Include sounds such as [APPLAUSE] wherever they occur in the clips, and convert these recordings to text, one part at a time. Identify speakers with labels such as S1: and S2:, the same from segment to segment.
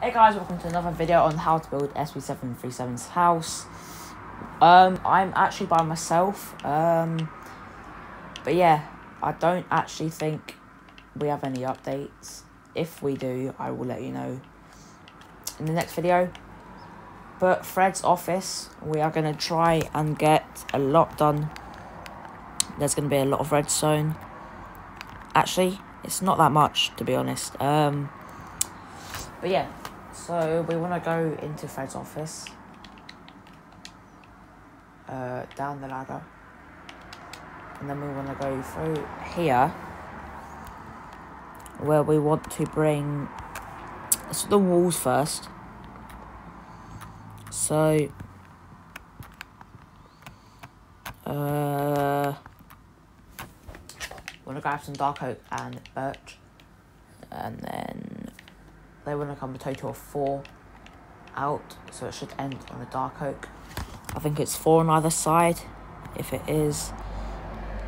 S1: Hey guys, welcome to another video on how to build SB737's house. Um, I'm actually by myself. Um, but yeah, I don't actually think we have any updates. If we do, I will let you know in the next video. But Fred's office, we are going to try and get a lot done. There's going to be a lot of redstone. Actually, it's not that much, to be honest. Um, but yeah, so we want to go into Fred's office. Uh, down the ladder. And then we want to go through here. Where we want to bring... So the walls first. So... Uh... Want to grab some dark oak and birch. And then they want to come a total of four out, so it should end on a dark oak. I think it's four on either side. If it is,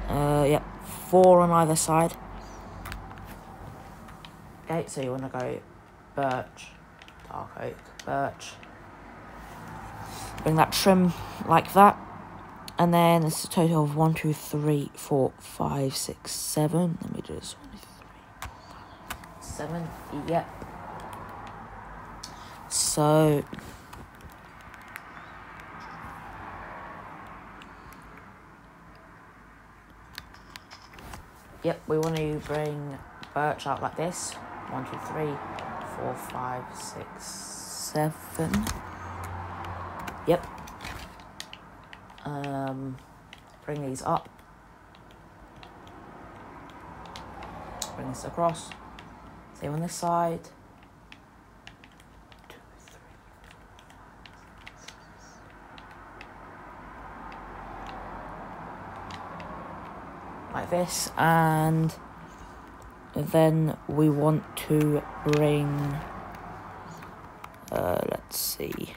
S1: uh, yep, four on either side. Okay, so you want to go birch, dark oak, birch. Bring that trim like that. And then it's a total of one, two, three, four, five, six, seven. Let me just one, two, three, seven. Yep. So Yep, we want to bring birch out like this. One, two, three, four, five, six, seven. Yep. Um, bring these up. Bring this across. Same on this side. Two, three, like this and then we want to bring uh, let's see.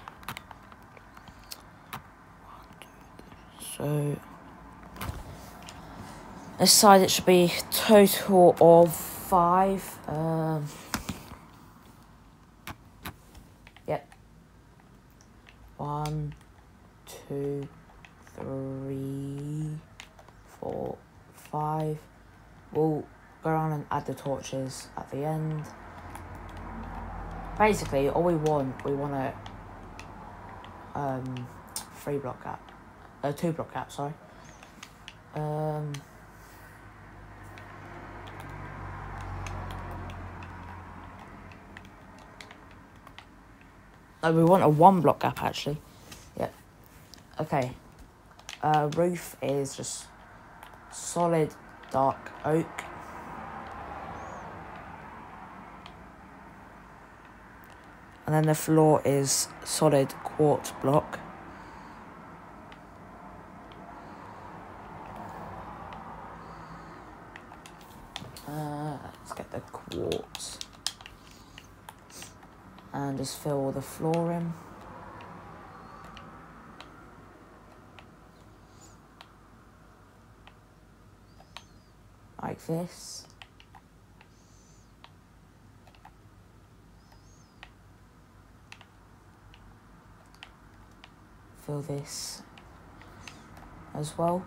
S1: So this side it should be total of five um, yep. One two three four We'll go around and add the torches at the end. Basically, all we want, we want a um, three block gap, a uh, two block gap. Sorry. Um. No, we want a one block gap actually. Yep. Okay. Uh, roof is just solid dark oak. And then the floor is solid quartz block. Uh, let's get the quartz. And just fill the floor in. Like this. Fill this as well.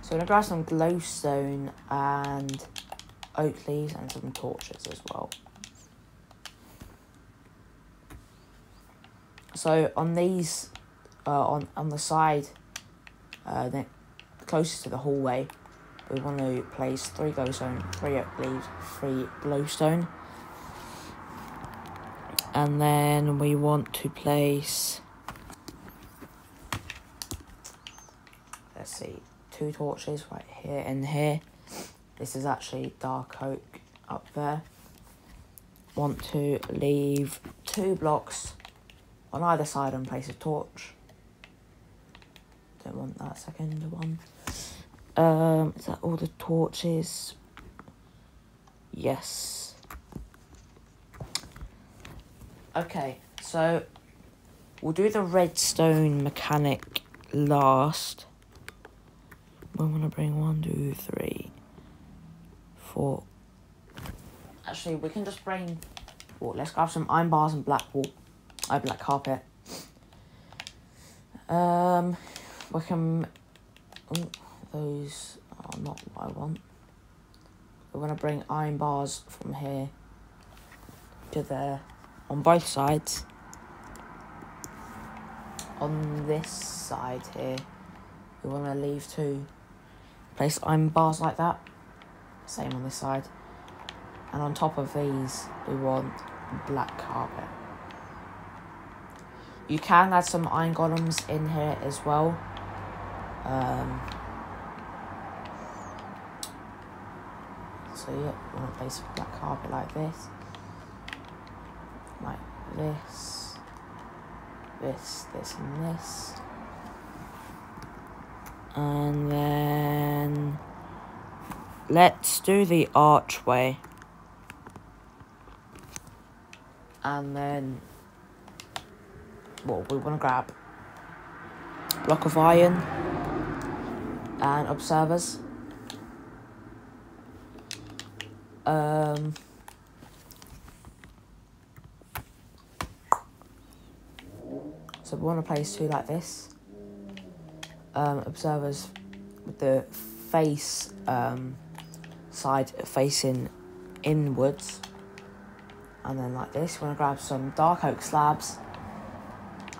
S1: So I'm going to grab some glowstone and oak leaves and some torches as well. So on these, uh, on, on the side, uh, closest to the hallway, we want to place three glowstone, three oak leaves, three glowstone. And then we want to place, let's see, two torches right here and here. This is actually dark oak up there. Want to leave two blocks on either side and place a torch. Don't want that second one. Um, is that all the torches? Yes. Okay, so we'll do the redstone mechanic last. Want to bring one, two, three, four, actually, we can just bring. Well, let's grab some iron bars and black wall, uh, black carpet. Um, we can. Oh, those are not what I want. We're gonna bring iron bars from here to there on both sides. On this side here, we want to leave two. Place iron bars like that. Same on this side. And on top of these, we want black carpet. You can add some iron golems in here as well. Um, so yeah, we want to place black carpet like this. Like this. This, this and this. And then let's do the archway. And then well, we want to grab block of iron and observers. Um, so we want to place two like this. Um, observers with the face um, side facing inwards. And then like this, we're going to grab some dark oak slabs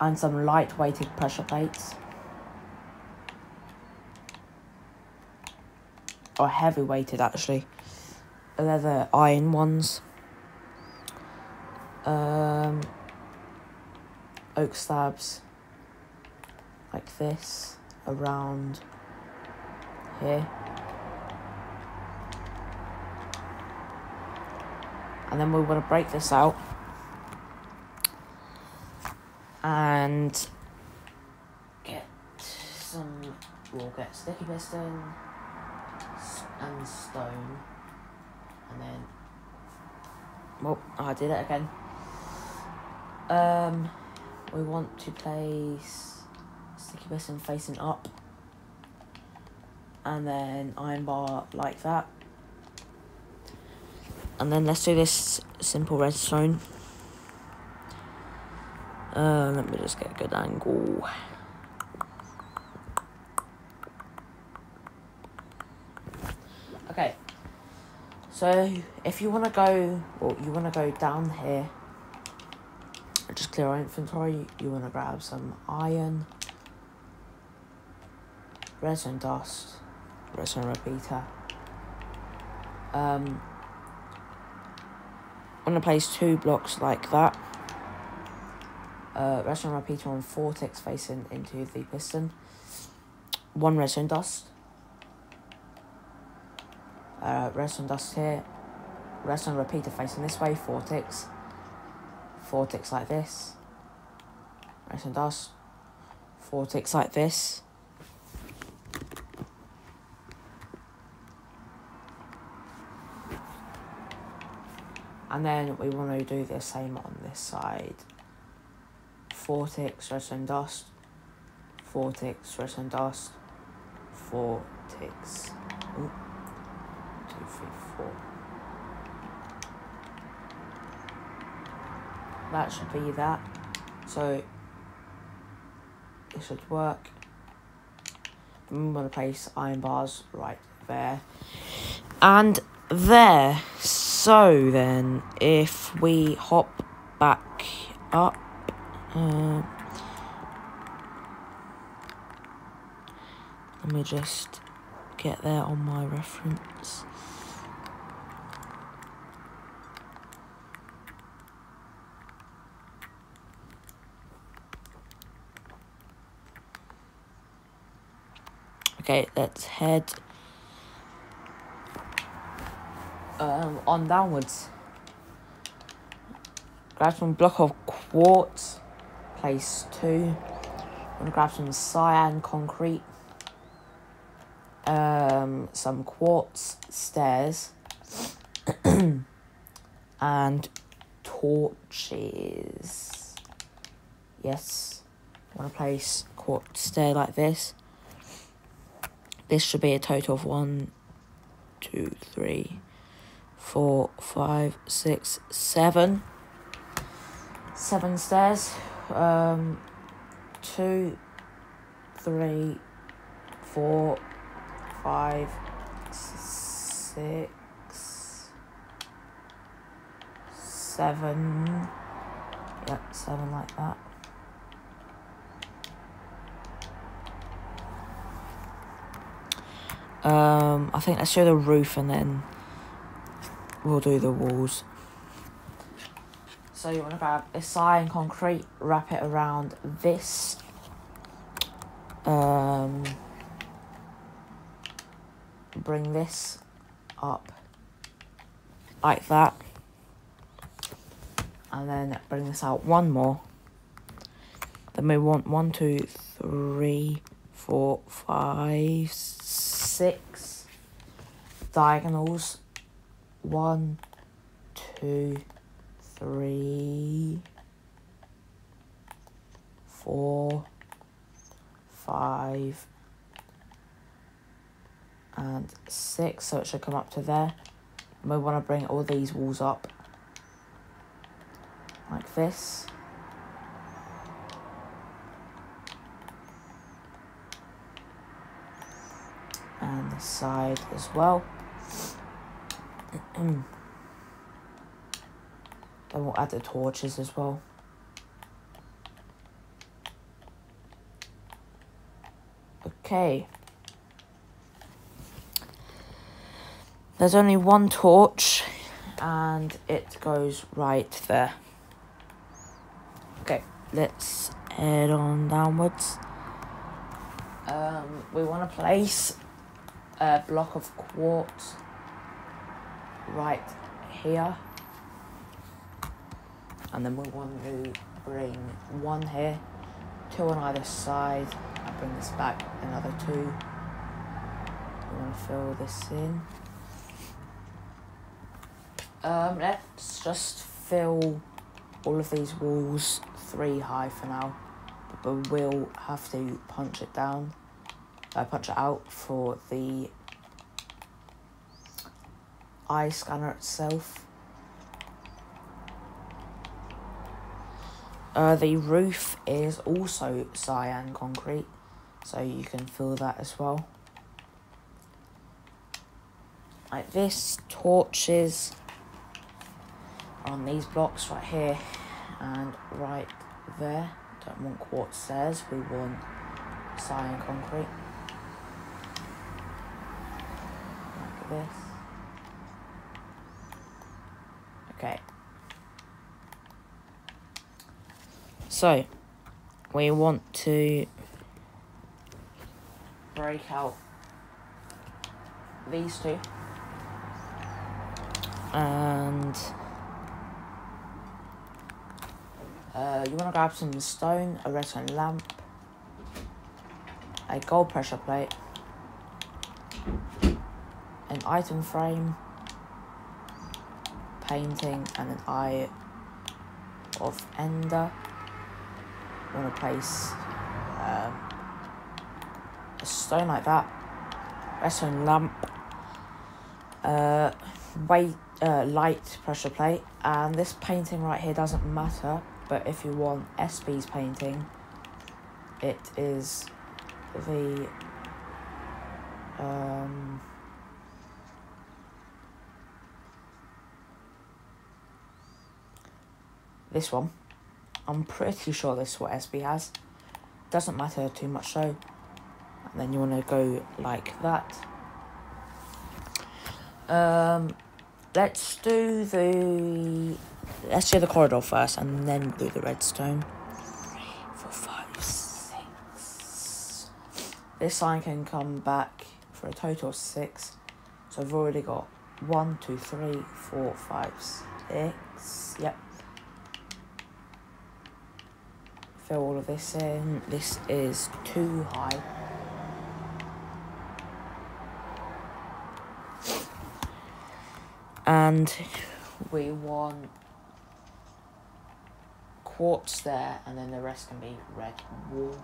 S1: and some light weighted pressure plates. Or heavy weighted actually. The iron ones. Um, oak slabs like this around here. And then we want to break this out and get some, we'll get sticky piston and stone, and then, well, I did it again. Um, we want to place sticky piston facing up, and then iron bar like that. And then let's do this simple redstone. Uh, let me just get a good angle. Okay. So, if you want to go, well, you want to go down here, just clear our inventory, you want to grab some iron, redstone dust, redstone repeater. Um, to place two blocks like that uh, redstone repeater on four ticks facing into the piston. One redstone dust. Uh, redstone dust here. Redstone repeater facing this way, four ticks. Four ticks like this. Redstone dust. Four ticks like this. And then we want to do the same on this side four ticks, redstone dust, four ticks, redstone dust, four ticks. Ooh. That should be that. So it should work. I'm gonna place iron bars right there. And there. So then if we hop back up uh, let me just get there on my reference. Okay, let's head um, on downwards. Grab some block of quartz place two. I'm gonna grab some cyan concrete, um, some quartz stairs, [CLEARS THROAT] and torches. Yes, I want to place quartz stair like this. This should be a total of one, two, three, four, five, six, seven. Seven stairs. Um, two, three, four, five, six, seven. Yep, seven like that. Um, I think let's show the roof and then we'll do the walls. So you want to grab a cyan concrete, wrap it around this. Um, bring this up like that. And then bring this out one more. Then we want one, two, three, four, five, six diagonals. One, two, three, four, five, and six. So it should come up to there. And we want to bring all these walls up like this. And the side as well. [CLEARS THROAT] then we'll add the torches as well. Okay. There's only one torch and it goes right there. Okay, let's head on downwards. Um, we want to place a block of quartz right here. And then we want to bring one here, two on either side, I bring this back another two. We want to fill this in. Um, let's just fill all of these walls three high for now, but we will have to punch it down, uh, punch it out for the eye scanner itself. Uh, the roof is also cyan concrete, so you can fill that as well. Like this, torches on these blocks right here and right there. Don't want quartz stairs, we want cyan concrete. Like this. Okay. So, we want to break out these two and uh, you want to grab some stone, a redstone lamp, a gold pressure plate, an item frame, painting, and an eye of ender. You want to place um, a stone like that, redstone lamp, uh, weight, uh, light pressure plate, and this painting right here doesn't matter but if you want SB's painting, it is the um, this one. I'm pretty sure this is what SB has. Doesn't matter too much so. And then you want to go like that. Um, let's do the Let's do the corridor first and then do the redstone. Three, four, five, six. This sign can come back for a total of six. So I've already got one, two, three, four, five, six. Yep. Fill all of this in. This is too high. And we want quartz there, and then the rest can be red wool.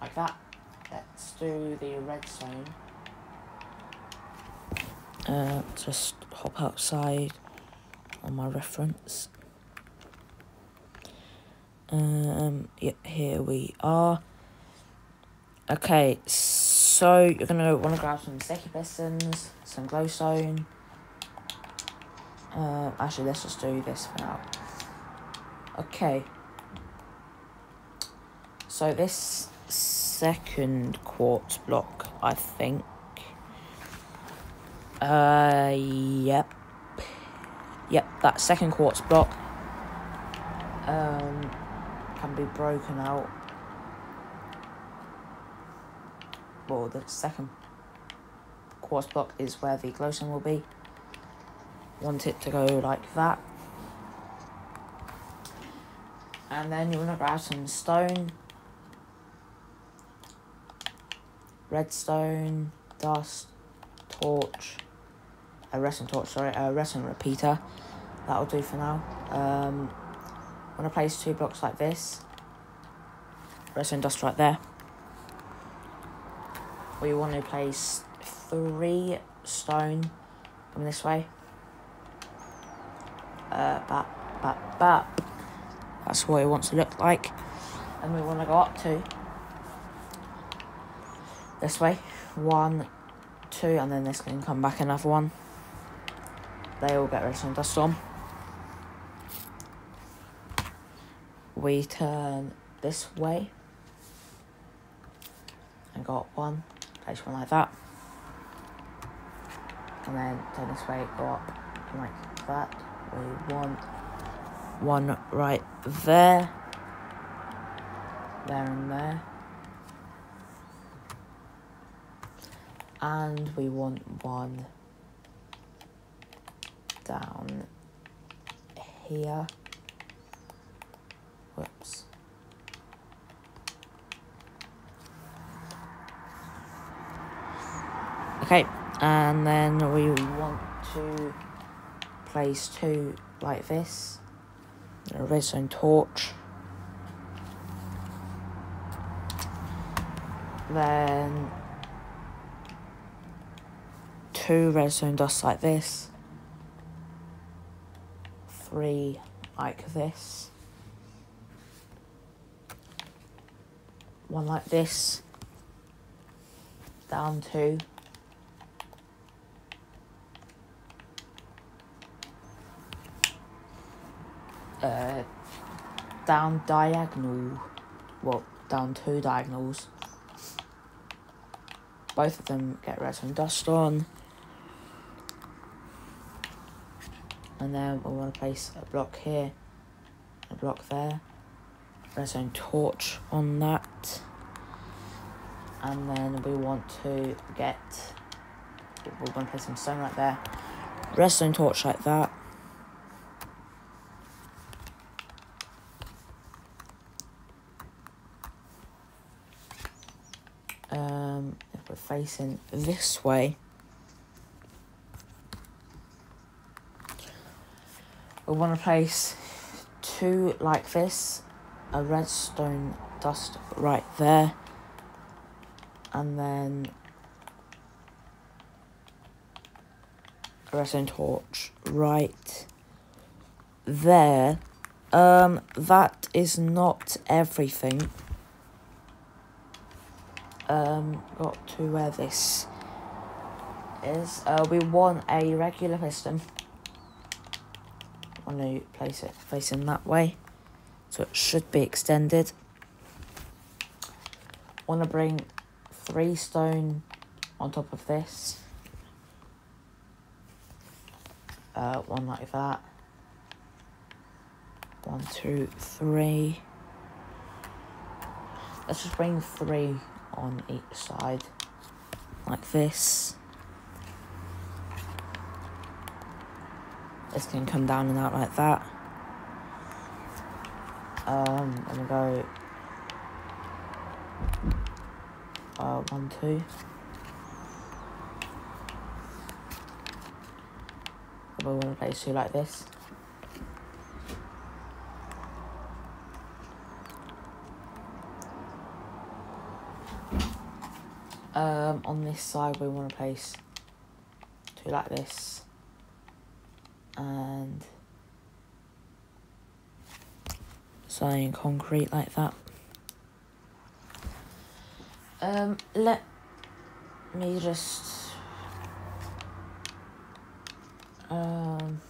S1: Like that. let's do the redstone. Uh, just hop outside on my reference. Um, yeah, here we are. Okay, so you're gonna want to grab some sticky pistons, some glowstone. Uh, actually, let's just do this for now. Okay. So this second quartz block, I think. Uh, yep. Yep, that second quartz block um, can be broken out. Well, the second quartz block is where the glowstone will be. Want it to go like that. And then you want to grab some stone, redstone, dust, torch, a redstone torch, sorry, a redstone repeater. That'll do for now. Um, going to place two blocks like this. Redstone dust right there. We want to place three stone coming this way. Bap, bap, bap. That's what it wants to look like. And we want to go up to this way. One, two, and then this can come back another one. They all get redstone dust on. We turn this way and got one, place one like that. And then turn this way, go up like that. We want one right there, there and there. And we want one down here. Whoops. Okay, and then we want to place two like this. A redstone torch. Then two redstone dust like this. Three like this. One like this. Down two. Uh, down diagonal, well, down two diagonals. Both of them get redstone dust on. And then we want to place a block here, a block there, redstone torch on that. And then we want to get, we're going to place some stone right there, redstone torch like that. um, if we're facing this way, we want to place two like this, a redstone dust right there, and then a redstone torch right there. Um, that is not everything um, got to where this is. Uh, we want a regular piston. Want to place it facing that way, so it should be extended. Want to bring three stone on top of this. Uh, one like that. One, two, three. Let's just bring three on each side like this. This can come down and out like that. Um, and we go uh, one, two. We want to place two like this. Um, on this side, we want to place two like this, and cyan concrete like that. Um, let me just um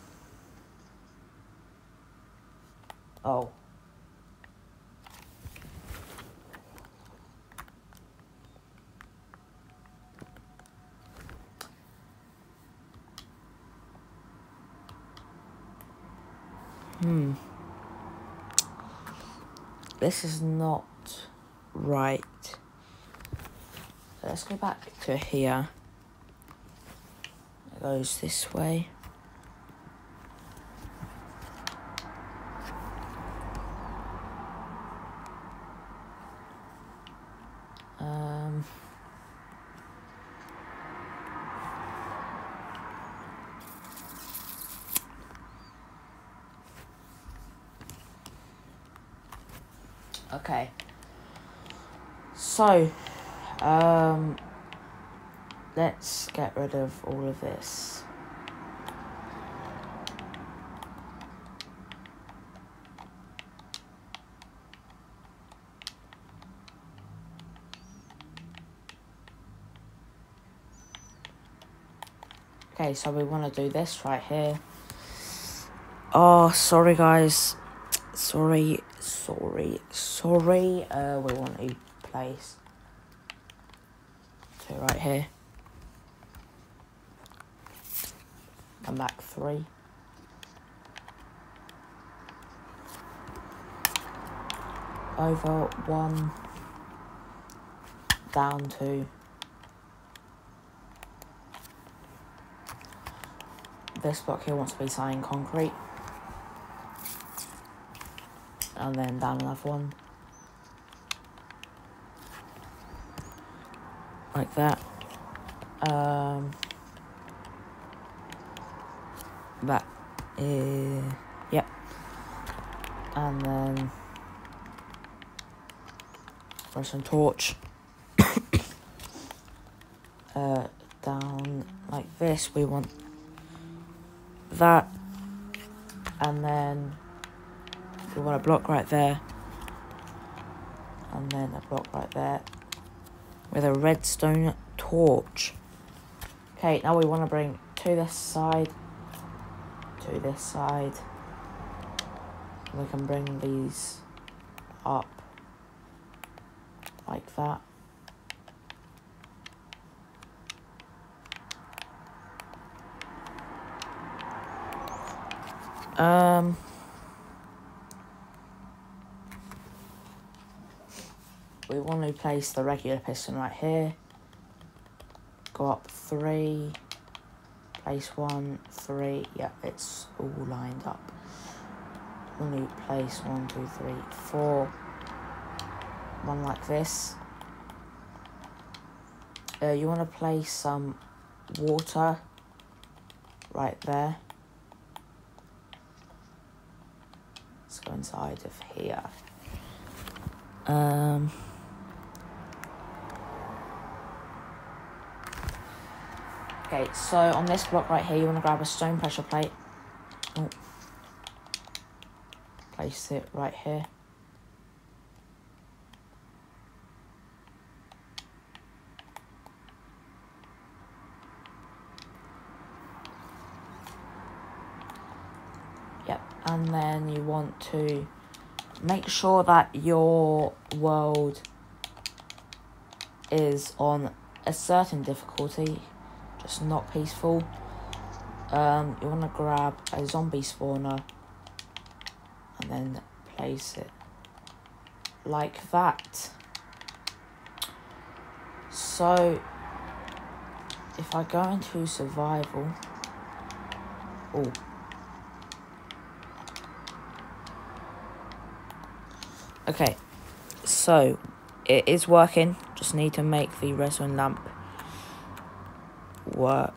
S1: oh Hmm. This is not right. let's go back to here. It goes this way. Um, okay. So, um, let's get rid of all of this. Okay, so we want to do this right here. Oh, sorry guys. Sorry, sorry, sorry. Uh, we want to place two right here. Come back three. Over one. Down two. this block here wants to be cyan concrete. And then down another one. Like that. Um, that is, yep. And then for some torch. [COUGHS] uh, down like this, we want that and then we want a block right there and then a block right there with a redstone torch okay now we want to bring to this side to this side we can bring these up like that Um. We want to place the regular piston right here. Go up three. Place one, three. Yeah, it's all lined up. We need place one, two, three, four. One like this. Uh, you want to place some water right there. Let's go inside of here. Um, okay, so on this block right here, you want to grab a stone pressure plate. Oh. Place it right here. Yep, and then you want to make sure that your world is on a certain difficulty, just not peaceful. Um, you want to grab a zombie spawner and then place it like that. So, if I go into survival, oh, Okay, so it is working. Just need to make the redstone lamp work.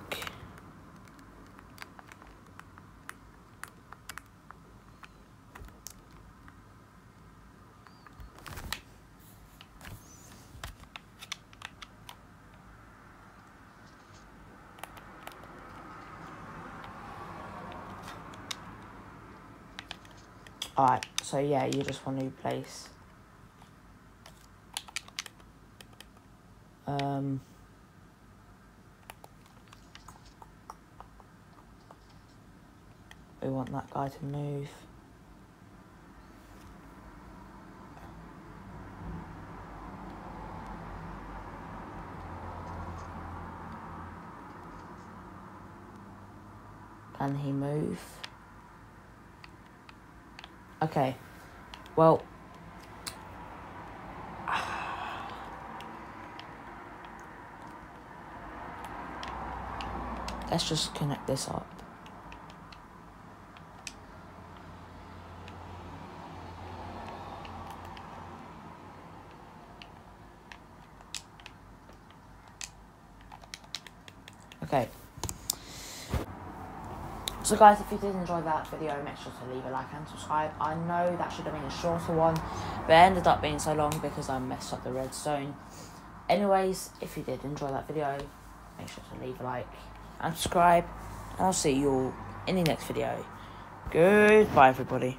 S1: Alright, so yeah, you just want to place. Um... we want that guy to move. Can he move? Okay. Well. [SIGHS] Let's just connect this up. Okay. So guys, if you did enjoy that video, make sure to leave a like and subscribe. I know that should have been a shorter one, but it ended up being so long because I messed up the redstone. Anyways, if you did enjoy that video, make sure to leave a like and subscribe. And I'll see you all in the next video. Goodbye, everybody.